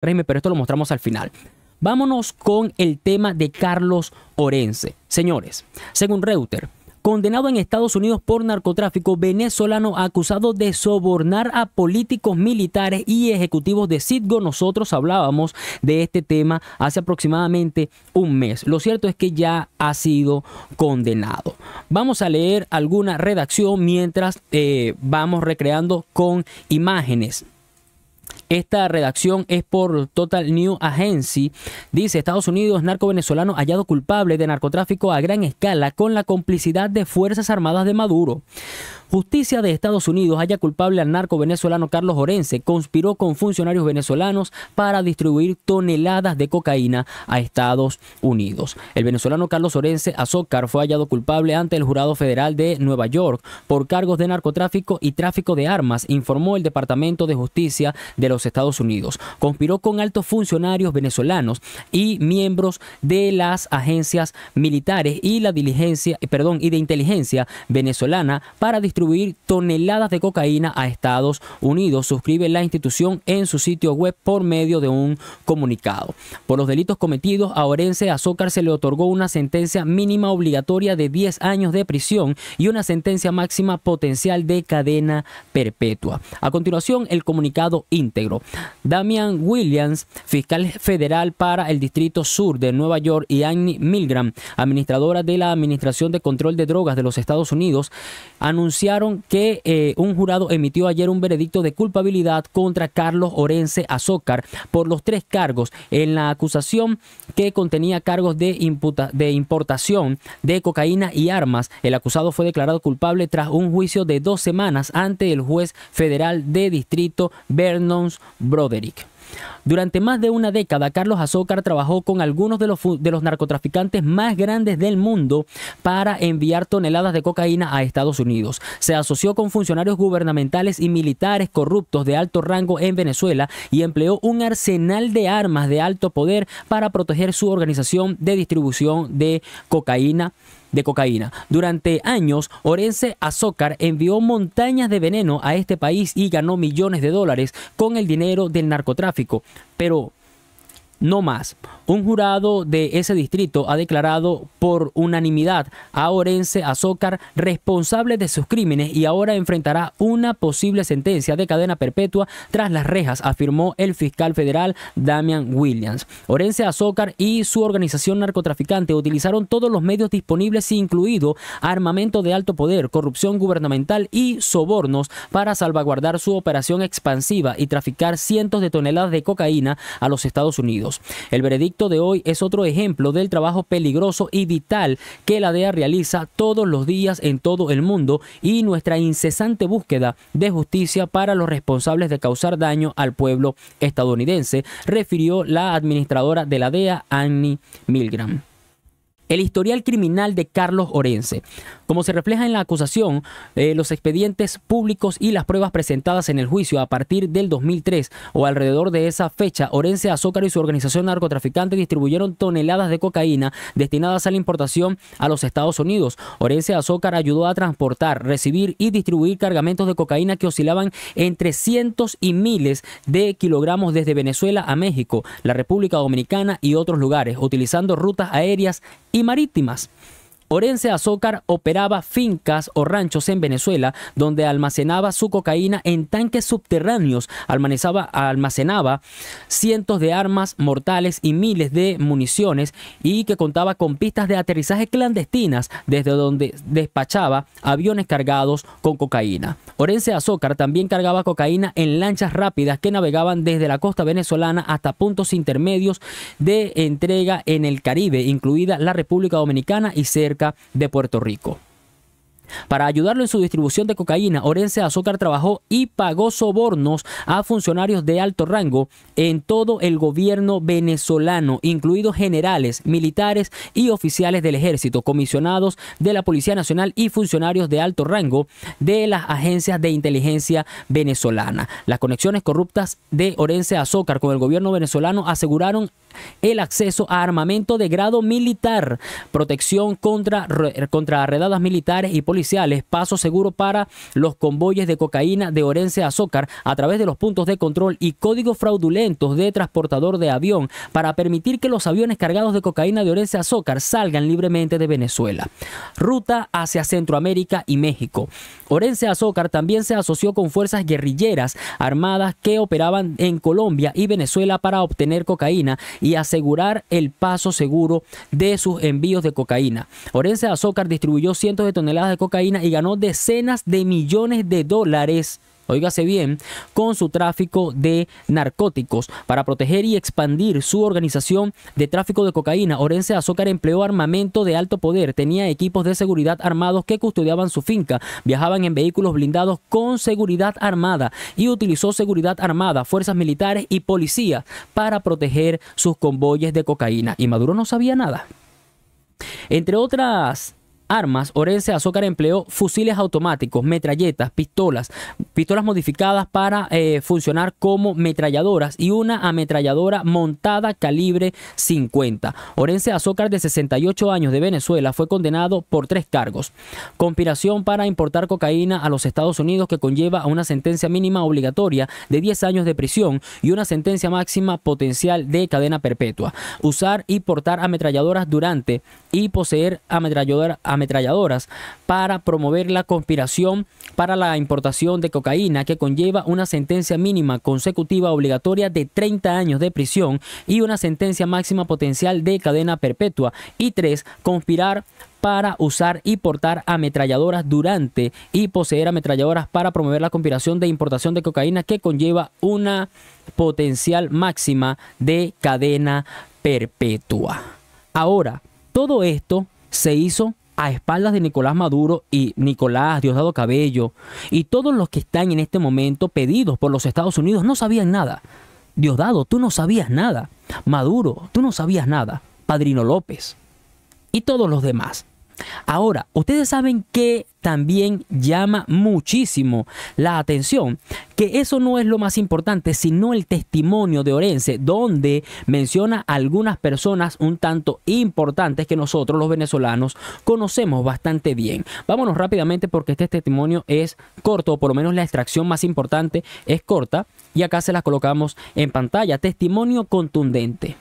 pero esto lo mostramos al final. Vámonos con el tema de Carlos Orense. Señores, según Reuter, condenado en Estados Unidos por narcotráfico venezolano acusado de sobornar a políticos militares y ejecutivos de Citgo. Nosotros hablábamos de este tema hace aproximadamente un mes. Lo cierto es que ya ha sido condenado. Vamos a leer alguna redacción mientras eh, vamos recreando con imágenes. Esta redacción es por Total New Agency. Dice Estados Unidos, narco venezolano hallado culpable de narcotráfico a gran escala con la complicidad de Fuerzas Armadas de Maduro. Justicia de Estados Unidos halla culpable al narco venezolano Carlos Orense. Conspiró con funcionarios venezolanos para distribuir toneladas de cocaína a Estados Unidos. El venezolano Carlos Orense Azócar fue hallado culpable ante el jurado federal de Nueva York por cargos de narcotráfico y tráfico de armas, informó el Departamento de Justicia de los Estados Unidos. Conspiró con altos funcionarios venezolanos y miembros de las agencias militares y la diligencia, perdón, y de inteligencia venezolana para distribuir toneladas de cocaína a Estados Unidos, suscribe la institución en su sitio web por medio de un comunicado. Por los delitos cometidos a Orense Azócar se le otorgó una sentencia mínima obligatoria de 10 años de prisión y una sentencia máxima potencial de cadena perpetua. A continuación, el comunicado íntegro. Damian Williams, fiscal federal para el Distrito Sur de Nueva York, y Annie Milgram, administradora de la Administración de Control de Drogas de los Estados Unidos, anunciaron que eh, un jurado emitió ayer un veredicto de culpabilidad contra Carlos Orense Azócar por los tres cargos en la acusación que contenía cargos de, de importación de cocaína y armas. El acusado fue declarado culpable tras un juicio de dos semanas ante el juez federal de distrito Vernon Broderick. Durante más de una década, Carlos Azócar trabajó con algunos de los, narcotraficantes más grandes del mundo para enviar toneladas de cocaína a Estados Unidos. Se asoció con funcionarios gubernamentales y militares corruptos de alto rango en Venezuela y empleó un arsenal de armas de alto poder para proteger su organización de distribución de cocaína de cocaína. Durante años, Orense Azócar envió montañas de veneno a este país y ganó millones de dólares con el dinero del narcotráfico. Pero no más. Un jurado de ese distrito ha declarado por unanimidad a Orense Azócar responsable de sus crímenes y ahora enfrentará una posible sentencia de cadena perpetua tras las rejas, afirmó el fiscal federal Damian Williams. Orense Azócar y su organización narcotraficante utilizaron todos los medios disponibles, incluido armamento de alto poder, corrupción gubernamental y sobornos para salvaguardar su operación expansiva y traficar cientos de toneladas de cocaína a los Estados Unidos. El veredicto de hoy es otro ejemplo del trabajo peligroso y vital que la DEA realiza todos los días en todo el mundo y nuestra incesante búsqueda de justicia para los responsables de causar daño al pueblo estadounidense, refirió la administradora de la DEA, Annie Milgram. El historial criminal de Carlos Orense. Como se refleja en la acusación, eh, los expedientes públicos y las pruebas presentadas en el juicio a partir del 2003 o alrededor de esa fecha, Orense Azócar y su organización narcotraficante distribuyeron toneladas de cocaína destinadas a la importación a los Estados Unidos. Orense Azócar ayudó a transportar, recibir y distribuir cargamentos de cocaína que oscilaban entre cientos y miles de kilogramos desde Venezuela a México, la República Dominicana y otros lugares, utilizando rutas aéreas y marítimas. Orense Azócar operaba fincas o ranchos en Venezuela donde almacenaba su cocaína en tanques subterráneos, almacenaba, almacenaba, cientos de armas mortales y miles de municiones y que contaba con pistas de aterrizaje clandestinas desde donde despachaba aviones cargados con cocaína. Orense Azócar también cargaba cocaína en lanchas rápidas que navegaban desde la costa venezolana hasta puntos intermedios de entrega en el Caribe, incluida la República Dominicana y cerca de Puerto Rico. Para ayudarlo en su distribución de cocaína, Orense Azócar trabajó y pagó sobornos a funcionarios de alto rango en todo el gobierno venezolano, incluidos generales, militares y oficiales del ejército, comisionados de la Policía Nacional y funcionarios de alto rango de las agencias de inteligencia venezolana. Las conexiones corruptas de Orense Azócar con el gobierno venezolano aseguraron el acceso a armamento de grado militar, protección contra, contra militares y policiales policiales paso seguro para los convoyes de cocaína de Orense a a través de los puntos de control y códigos fraudulentos de transportador de avión para permitir que los aviones cargados de cocaína de Orense a salgan libremente de Venezuela. Ruta hacia Centroamérica y México. Orense Azócar también se asoció con fuerzas guerrilleras armadas que operaban en Colombia y Venezuela para obtener cocaína y asegurar el paso seguro de sus envíos de cocaína. Orense Azócar distribuyó cientos de toneladas de cocaína y ganó decenas de millones de dólares óigase bien, con su tráfico de narcóticos. Para proteger y expandir su organización de tráfico de cocaína, Orense Azócar empleó armamento de alto poder, tenía equipos de seguridad armados que custodiaban su finca, viajaban en vehículos blindados con seguridad armada y utilizó seguridad armada, fuerzas militares y policía para proteger sus convoyes de cocaína. Y Maduro no sabía nada. Entre otras armas, Orense Azócar empleó fusiles automáticos, metralletas, pistolas, pistolas modificadas para eh, funcionar como metralladoras y una ametralladora montada calibre 50. Orense Azócar, de 68 años de Venezuela, fue condenado por tres cargos. Conspiración para importar cocaína a los Estados Unidos que conlleva a una sentencia mínima obligatoria de 10 años de prisión y una sentencia máxima potencial de cadena perpetua. Usar y portar ametralladoras durante y poseer ametralladoras ametralladoras para promover la conspiración para la importación de cocaína que conlleva una sentencia mínima consecutiva obligatoria de 30 años de prisión y una sentencia máxima potencial de cadena perpetua. Y tres, conspirar para usar y portar ametralladoras durante y poseer ametralladoras para promover la conspiración de importación de cocaína que conlleva una potencial máxima de cadena perpetua. Ahora, todo esto se hizo a espaldas de Nicolás Maduro y Nicolás Diosdado Cabello y todos los que están en este momento pedidos por los Estados Unidos no sabían nada. Diosdado, tú no sabías nada. Maduro, tú no sabías nada. Padrino López y todos los demás. Ahora, ustedes saben que también llama muchísimo la atención que eso no es lo más importante, sino el testimonio de Orense, donde menciona algunas personas un tanto importantes que nosotros los venezolanos conocemos bastante bien. Vámonos rápidamente porque este testimonio es corto, o por lo menos la extracción más importante es corta, y acá se la colocamos en pantalla. Testimonio contundente.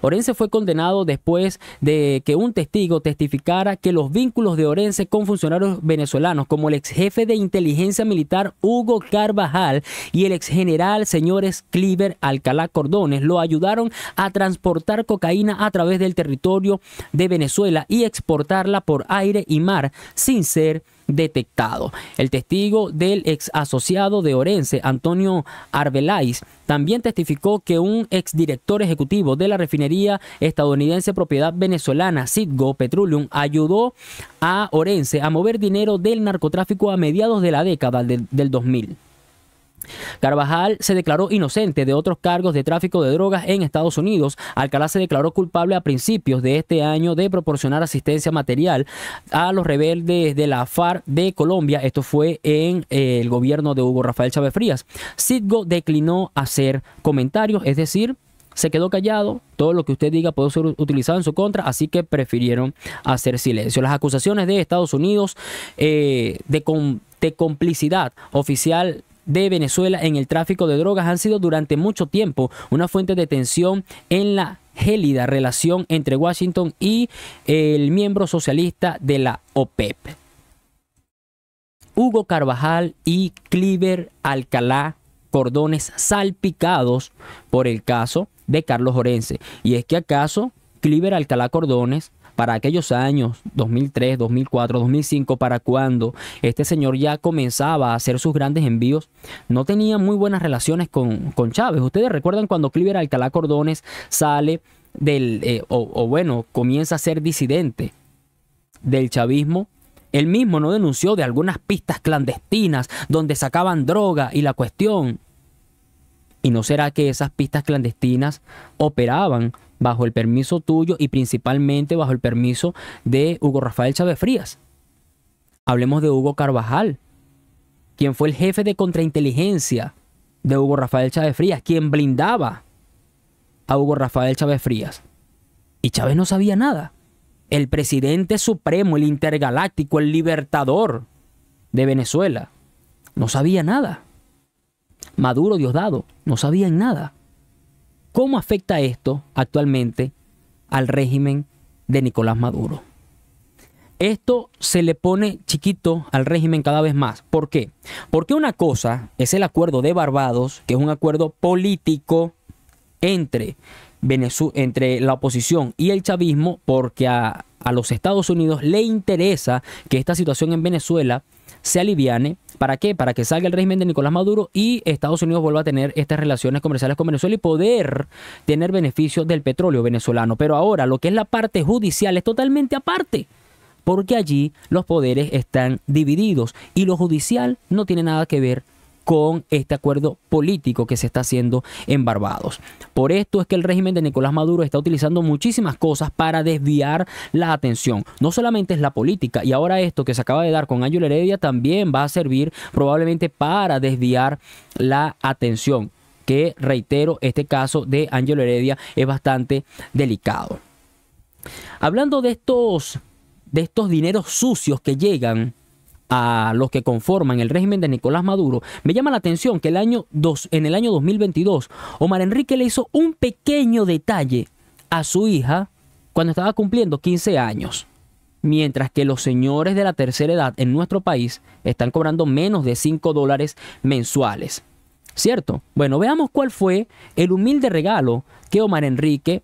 Orense fue condenado después de que un testigo testificara que los vínculos de Orense con funcionarios venezolanos como el ex jefe de inteligencia militar Hugo Carvajal y el ex general señores Cliver Alcalá Cordones lo ayudaron a transportar cocaína a través del territorio de Venezuela y exportarla por aire y mar sin ser detectado. El testigo del ex asociado de Orense, Antonio Arbeláis, también testificó que un exdirector ejecutivo de la refinería estadounidense propiedad venezolana Citgo Petroleum ayudó a Orense a mover dinero del narcotráfico a mediados de la década del 2000. Carvajal se declaró inocente de otros cargos de tráfico de drogas en Estados Unidos. Alcalá se declaró culpable a principios de este año de proporcionar asistencia material a los rebeldes de la FARC de Colombia. Esto fue en eh, el gobierno de Hugo Rafael Chávez Frías. Citgo declinó hacer comentarios, es decir, se quedó callado, todo lo que usted diga puede ser utilizado en su contra, así que prefirieron hacer silencio. Las acusaciones de Estados Unidos eh, de, de complicidad oficial de Venezuela en el tráfico de drogas han sido durante mucho tiempo una fuente de tensión en la gélida relación entre Washington y el miembro socialista de la OPEP. Hugo Carvajal y Cliver Alcalá cordones salpicados por el caso de Carlos Orense. Y es que acaso Cliver Alcalá Cordones para aquellos años, 2003, 2004, 2005, para cuando este señor ya comenzaba a hacer sus grandes envíos, no tenía muy buenas relaciones con, con Chávez. Ustedes recuerdan cuando Cliver Alcalá Cordones sale del, eh, o, o bueno, comienza a ser disidente del chavismo, él mismo no denunció de algunas pistas clandestinas donde sacaban droga y la cuestión. ¿Y no será que esas pistas clandestinas operaban bajo el permiso tuyo y principalmente bajo el permiso de Hugo Rafael Chávez Frías. Hablemos de Hugo Carvajal, quien fue el jefe de contrainteligencia de Hugo Rafael Chávez Frías, quien blindaba a Hugo Rafael Chávez Frías. Y Chávez no sabía nada. el presidente supremo, el intergaláctico, el libertador de Venezuela, no sabía nada. Maduro, Diosdado, no sabían nada. ¿Cómo afecta esto actualmente al régimen de Nicolás Maduro? Esto se le pone chiquito al régimen cada vez más. ¿Por qué? Porque una cosa es el acuerdo de Barbados, que es un acuerdo político entre, entre la oposición y el chavismo, porque a, a los Estados Unidos le interesa que esta situación en Venezuela se aliviane. ¿Para qué? Para que salga el régimen de Nicolás Maduro y Estados Unidos vuelva a tener estas relaciones comerciales con Venezuela y poder tener beneficios del petróleo venezolano. Pero ahora lo que es la parte judicial es totalmente aparte porque allí los poderes están divididos y lo judicial no tiene nada que ver con este acuerdo político que se está haciendo en Barbados. Por esto es que el régimen de Nicolás Maduro está utilizando muchísimas cosas para desviar la atención. No solamente es la política, y ahora esto que se acaba de dar con Ángel Heredia también va a servir probablemente para desviar la atención. Que reitero, este caso de Ángel Heredia es bastante delicado. Hablando de estos de estos dineros sucios que llegan a los que conforman el régimen de Nicolás Maduro, me llama la atención que el año en el año 2022 Omar Enrique le hizo un pequeño detalle a su hija cuando estaba cumpliendo 15 años. Mientras que los señores de la tercera edad en nuestro país están cobrando menos de 5 dólares mensuales. ¿Cierto? Bueno, veamos cuál fue el humilde regalo que Omar Enrique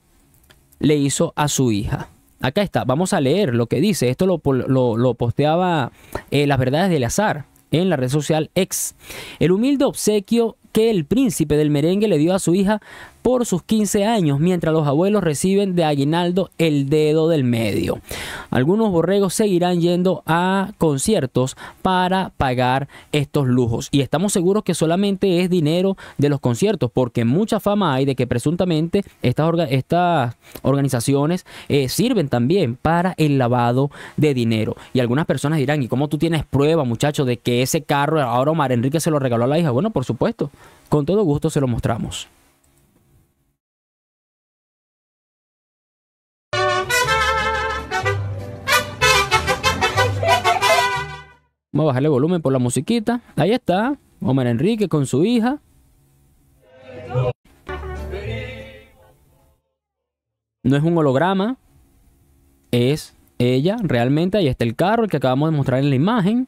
le hizo a su hija. Acá está, vamos a leer lo que dice. Esto lo, posteaba eh, Las Verdades del Azar en la red social X. El humilde obsequio que el príncipe del merengue le dio a su hija por sus 15 años, mientras los abuelos reciben de aguinaldo el dedo del medio. Algunos borregos seguirán yendo a conciertos para pagar estos lujos. Y estamos seguros que solamente es dinero de los conciertos, porque mucha fama hay de que presuntamente estas, estas organizaciones eh, sirven también para el lavado de dinero. Y algunas personas dirán, ¿y cómo tú tienes prueba, muchacho, de que ese carro ahora Omar Enrique se lo regaló a la hija? Bueno, por supuesto, con todo gusto se lo mostramos. Vamos a bajarle volumen por la musiquita. Ahí está. Omar Enrique con su hija. No es un holograma. Es ella realmente. Ahí está el carro, el que acabamos de mostrar en la imagen.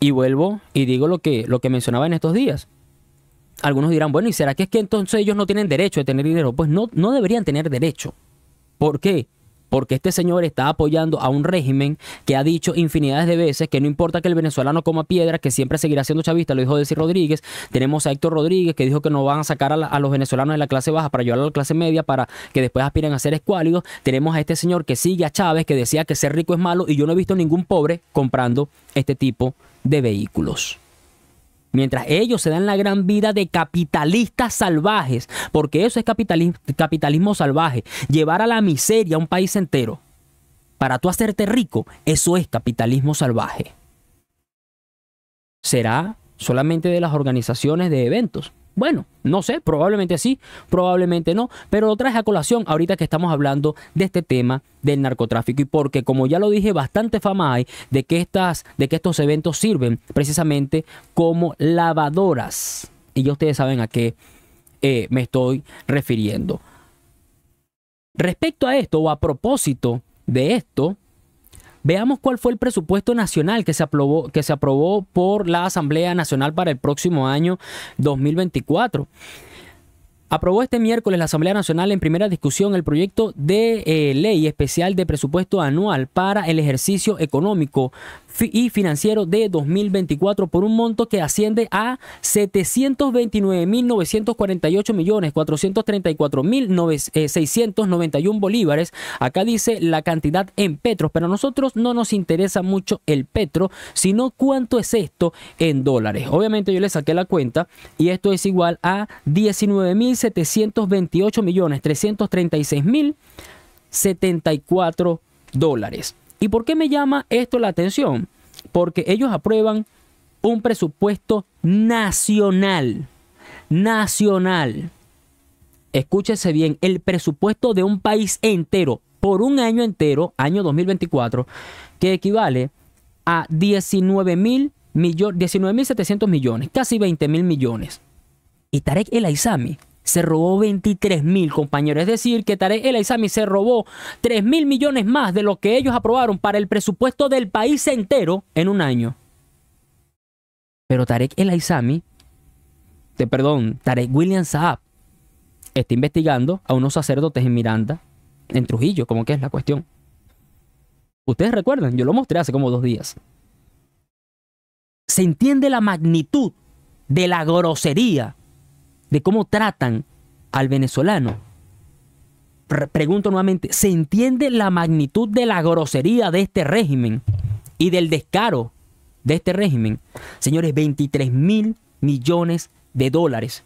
Y vuelvo y digo lo que, lo que mencionaba en estos días. Algunos dirán, bueno, ¿y será que es que entonces ellos no tienen derecho a tener dinero? Pues no, no deberían tener derecho. ¿Por qué? Porque este señor está apoyando a un régimen que ha dicho infinidades de veces que no importa que el venezolano coma piedra, que siempre seguirá siendo chavista, lo dijo Desi Rodríguez. Tenemos a Héctor Rodríguez que dijo que no van a sacar a, los venezolanos de la clase baja para llevarlo a la clase media para que después aspiren a ser escuálidos. Tenemos a este señor que sigue a Chávez que decía que ser rico es malo y yo no he visto ningún pobre comprando este tipo de vehículos. Mientras ellos se dan la gran vida de capitalistas salvajes, porque eso es capitalismo, salvaje, llevar a la miseria a un país entero. Para tú hacerte rico, eso es capitalismo salvaje. ¿Será solamente de las organizaciones de eventos? Bueno, no sé, probablemente sí, probablemente no, pero lo traje a colación ahorita que estamos hablando de este tema del narcotráfico y porque como ya lo dije, bastante fama hay de que, estas, de que estos eventos sirven precisamente como lavadoras. Y ya ustedes saben a qué eh, me estoy refiriendo. Respecto a esto o a propósito de esto, Veamos cuál fue el presupuesto nacional que se, aprobó, que se aprobó por la Asamblea Nacional para el próximo año 2024. Aprobó este miércoles la Asamblea Nacional en primera discusión el proyecto de eh, ley especial de presupuesto anual para el ejercicio económico y financiero de 2024 por un monto que asciende a 729.948 millones 434.691 bolívares. Acá dice la cantidad en petros, pero a nosotros no nos interesa mucho el petro, sino cuánto es esto en dólares. Obviamente yo le saqué la cuenta y esto es igual a 19.728 millones 336.074 dólares. ¿Y por qué me llama esto la atención? Porque ellos aprueban un presupuesto nacional. Nacional. Escúchese bien, el presupuesto de un país entero, por un año entero, año 2024, que equivale a 19 mil 19.700 millones, casi 20 mil millones. Y Tarek El Aizami se robó 23 mil compañeros. Es decir, que Tarek El Aizami se robó 3 mil millones más de lo que ellos aprobaron para el presupuesto del país entero en un año. Pero Tarek El Aizami, de, perdón, Tarek William Saab, está investigando a unos sacerdotes en Miranda, en Trujillo, como que es la cuestión. Ustedes recuerdan, yo lo mostré hace como dos días. Se entiende la magnitud de la grosería, de cómo tratan al venezolano. pregunto nuevamente, ¿se entiende la magnitud de la grosería de este régimen y del descaro de este régimen? Señores, 23 mil millones de dólares,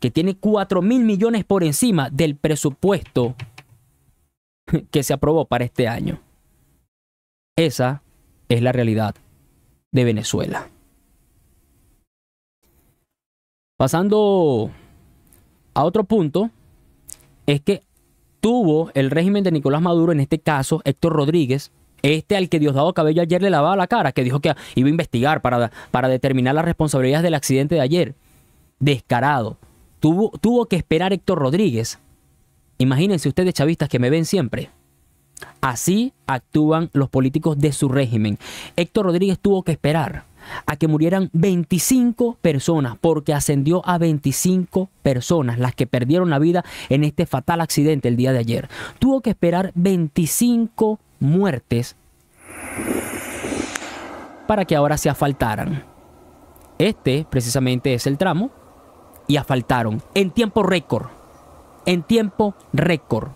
que tiene 4 mil millones por encima del presupuesto que se aprobó para este año. Esa es la realidad de Venezuela. Pasando a otro punto, es que tuvo el régimen de Nicolás Maduro, en este caso Héctor Rodríguez, este al que Diosdado Cabello ayer le lavaba la cara, que dijo que iba a investigar para, para determinar las responsabilidades del accidente de ayer. Descarado. Tuvo, tuvo que esperar Héctor Rodríguez. Imagínense ustedes, chavistas, que me ven siempre. Así actúan los políticos de su régimen. Héctor Rodríguez tuvo que esperar a que murieran 25 personas, porque ascendió a 25 personas las que perdieron la vida en este fatal accidente el día de ayer. Tuvo que esperar 25 muertes para que ahora se asfaltaran. Este precisamente es el tramo y asfaltaron en tiempo récord. En tiempo récord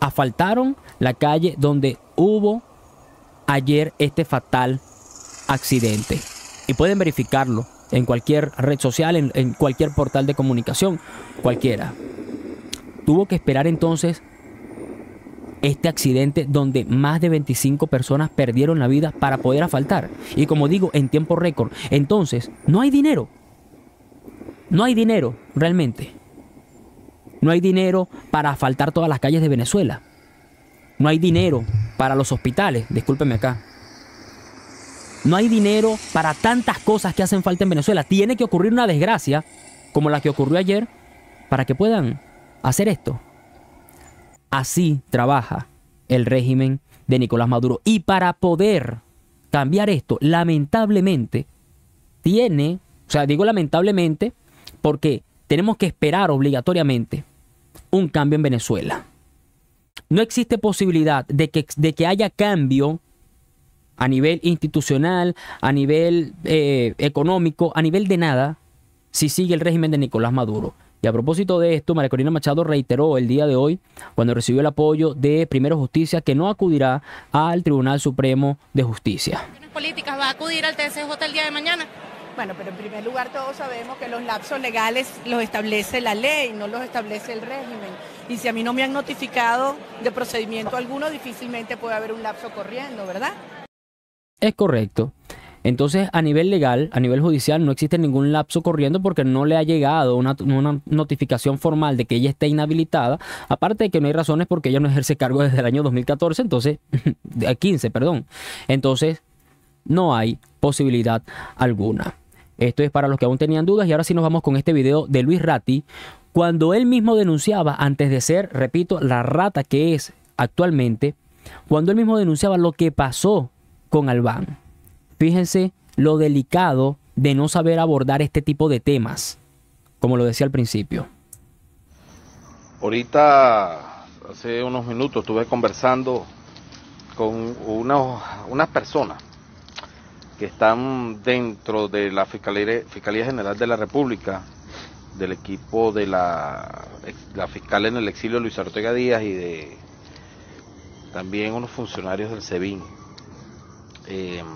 asfaltaron la calle donde hubo ayer este fatal accidente. Y pueden verificarlo en cualquier red social, en, cualquier portal de comunicación, cualquiera. Tuvo que esperar entonces este accidente donde más de 25 personas perdieron la vida para poder asfaltar. Y como digo, en tiempo récord. Entonces, no hay dinero. No hay dinero, realmente. No hay dinero para asfaltar todas las calles de Venezuela. No hay dinero para los hospitales, discúlpeme acá. No hay dinero para tantas cosas que hacen falta en Venezuela. Tiene que ocurrir una desgracia como la que ocurrió ayer para que puedan hacer esto. Así trabaja el régimen de Nicolás Maduro. Y para poder cambiar esto, lamentablemente, tiene, o sea, digo lamentablemente porque tenemos que esperar obligatoriamente un cambio en Venezuela. No existe posibilidad de que, de que haya cambio a nivel institucional, a nivel eh, económico, a nivel de nada, si sigue el régimen de Nicolás Maduro. Y a propósito de esto, María Corina Machado reiteró el día de hoy, cuando recibió el apoyo de Primero Justicia, que no acudirá al Tribunal Supremo de Justicia. políticas va a acudir al TSJ el día de mañana? Bueno, pero en primer lugar todos sabemos que los lapsos legales los establece la ley, no los establece el régimen. Y si a mí no me han notificado de procedimiento alguno, difícilmente puede haber un lapso corriendo, ¿verdad? Es correcto. Entonces, a nivel legal, a nivel judicial, no existe ningún lapso corriendo porque no le ha llegado una, notificación formal de que ella esté inhabilitada. Aparte de que no hay razones porque ella no ejerce cargo desde el año 2014, entonces, 15, perdón. Entonces, no hay posibilidad alguna. Esto es para los que aún tenían dudas y ahora sí nos vamos con este video de Luis Ratti, cuando él mismo denunciaba, antes de ser, repito, la rata que es actualmente, cuando él mismo denunciaba lo que pasó con Albán. Fíjense lo delicado de no saber abordar este tipo de temas, como lo decía al principio. Ahorita, hace unos minutos, estuve conversando con unas personas que están dentro de la Fiscalía, General de la República, del equipo de la, la fiscal en el exilio Luis Ortega Díaz y de también unos funcionarios del SEBIN, em,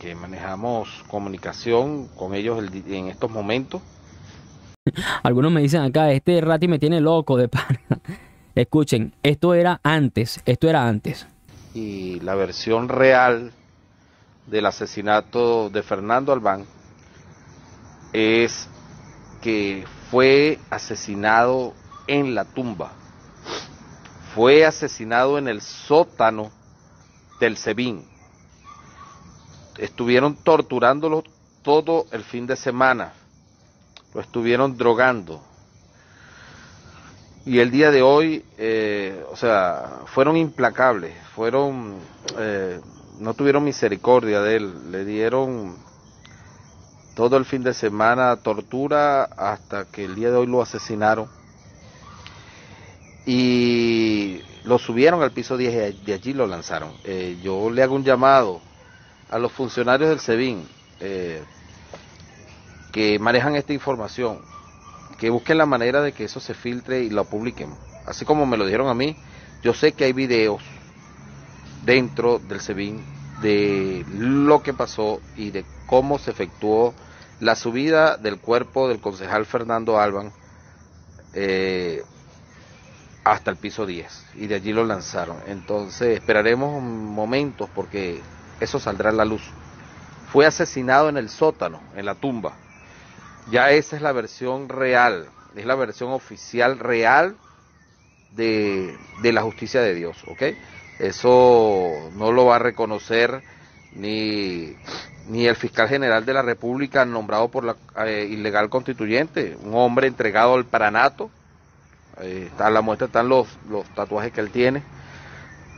que manejamos comunicación con ellos en estos momentos. Algunos me dicen acá, este Rati me tiene loco de pana. Escuchen, esto era antes, esto era antes. Y la versión real del asesinato de Fernando Albán es que fue asesinado en la tumba. fue asesinado en el sótano del SEBIN. Estuvieron torturándolo todo el fin de semana. Lo estuvieron drogando. Y el día de hoy, eh, o sea, fueron implacables, fueron, eh, no tuvieron misericordia de él, le dieron todo el fin de semana tortura hasta que el día de hoy lo asesinaron y lo subieron al piso 10 y de allí lo lanzaron. Eh, yo le hago un llamado a los funcionarios del SEBIN eh, que manejan esta información, que busquen la manera de que eso se filtre y lo publiquen. Así como me lo dijeron a mí, yo sé que hay videos dentro del SEBIN de lo que pasó y de cómo se efectuó la subida del cuerpo del concejal Fernando Alban. Eh, hasta el piso 10 y de allí lo lanzaron. Entonces esperaremos momentos porque eso saldrá a la luz. Fue asesinado en el sótano, en la tumba. Ya esa es la versión real, es la versión oficial real de, de la justicia de Dios, ¿ok? Eso no lo va a reconocer ni, ni el fiscal general de la República nombrado por la eh, ilegal constituyente, un hombre entregado al paranato, está la muestra están los, los tatuajes que él tiene.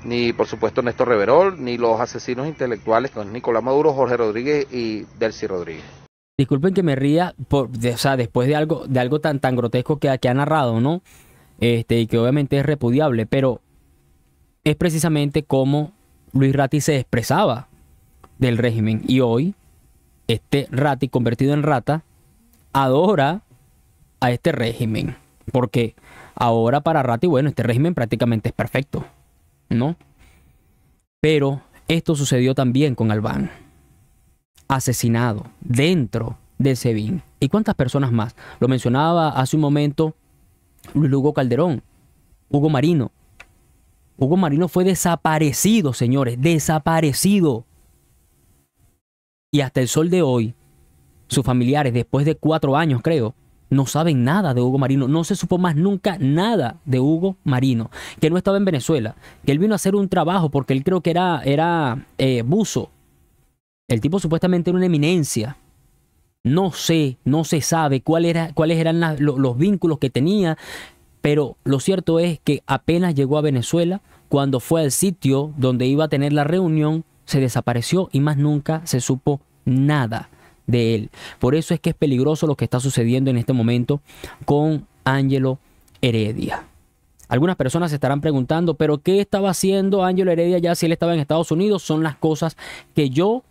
Ni por supuesto Néstor Reverol, ni los asesinos intelectuales con Nicolás Maduro, Jorge Rodríguez y Delcy Rodríguez. Disculpen que me ría, por, o sea, después de algo, de algo tan, tan grotesco que, que ha narrado, ¿no? Este, y que obviamente es repudiable, pero es precisamente como Luis Ratti se expresaba del régimen. Y hoy, este Ratti, convertido en rata, adora a este régimen. Porque Ahora para Ratti, bueno, este régimen prácticamente es perfecto, ¿no? Pero esto sucedió también con Albán. Asesinado dentro de SEBIN. ¿Y cuántas personas más? Lo mencionaba hace un momento Luis Hugo Calderón, Hugo Marino. Hugo Marino fue desaparecido, señores, desaparecido. Y hasta el sol de hoy, sus familiares, después de cuatro años, creo, no saben nada de Hugo Marino, no se supo más nunca nada de Hugo Marino, que no estaba en Venezuela, que él vino a hacer un trabajo porque él creo que era, era eh, buzo. El tipo supuestamente era una eminencia. No sé, no se sabe cuál era, cuáles eran los vínculos que tenía, pero lo cierto es que apenas llegó a Venezuela, cuando fue al sitio donde iba a tener la reunión, se desapareció y más nunca se supo nada de él. Por eso es que es peligroso lo que está sucediendo en este momento con Ángelo Heredia. Algunas personas se estarán preguntando, pero ¿qué estaba haciendo Ángelo Heredia ya si él estaba en Estados Unidos? Son las cosas que yo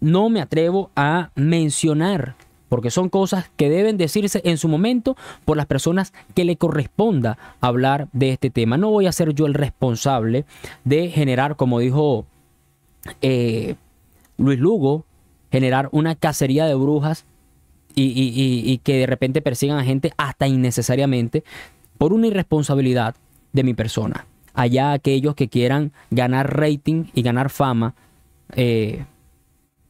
no me atrevo a mencionar, porque son cosas que deben decirse en su momento por las personas que le corresponda hablar de este tema. No voy a ser yo el responsable de generar, como dijo eh, Luis Lugo, generar una cacería de brujas y, que de repente persigan a gente hasta innecesariamente por una irresponsabilidad de mi persona. Allá aquellos que quieran ganar rating y ganar fama eh,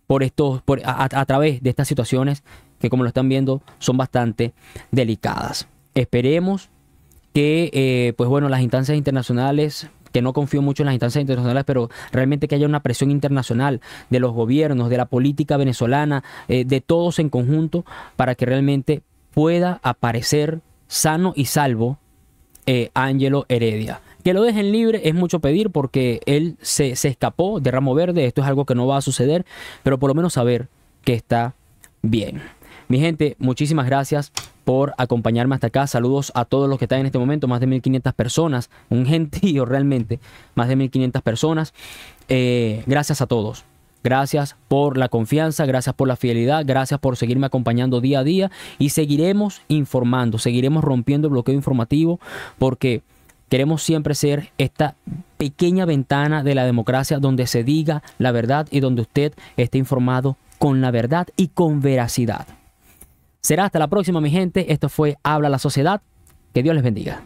por estos, por, a, través de estas situaciones que como lo están viendo son bastante delicadas. Esperemos que eh, pues bueno, las instancias internacionales que no confío mucho en las instancias internacionales, pero realmente que haya una presión internacional de los gobiernos, de la política venezolana, eh, de todos en conjunto, para que realmente pueda aparecer sano y salvo eh, Ángelo Heredia. Que lo dejen libre es mucho pedir porque él se, se escapó de ramo verde, esto es algo que no va a suceder, pero por lo menos saber que está bien. Mi gente, muchísimas gracias por acompañarme hasta acá. Saludos a todos los que están en este momento, más de 1500 personas, un gentío realmente, más de 1500 personas. Eh, gracias a todos. Gracias por la confianza, gracias por la fidelidad, gracias por seguirme acompañando día a día y seguiremos informando, seguiremos rompiendo el bloqueo informativo porque queremos siempre ser esta pequeña ventana de la democracia donde se diga la verdad y donde usted esté informado con la verdad y con veracidad. Será hasta la próxima, mi gente. Esto fue Habla la Sociedad. Que Dios les bendiga.